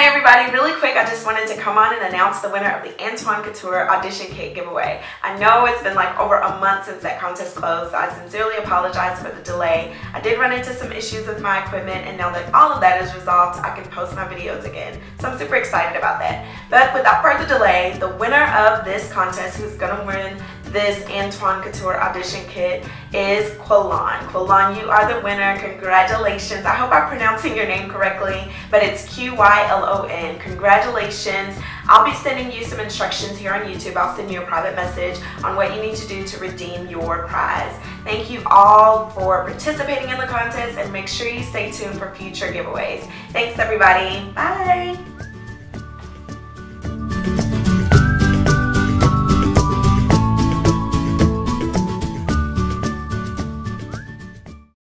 Hi everybody, really quick, I just wanted to come on and announce the winner of the Entwine Couture Audition Kit giveaway. I know it's been like over a month since that contest closed, so I sincerely apologize for the delay. I did run into some issues with my equipment, and now that all of that is resolved, I can post my videos again. So I'm super excited about that. But without further delay, the winner of this contest, who's gonna win this Entwine Couture audition kit is Qylon. Qylon, you are the winner. Congratulations. I hope I'm pronouncing your name correctly, but it's Q-Y-L-O-N. Congratulations. I'll be sending you some instructions here on YouTube. I'll send you a private message on what you need to do to redeem your prize. Thank you all for participating in the contest and make sure you stay tuned for future giveaways. Thanks everybody. Bye.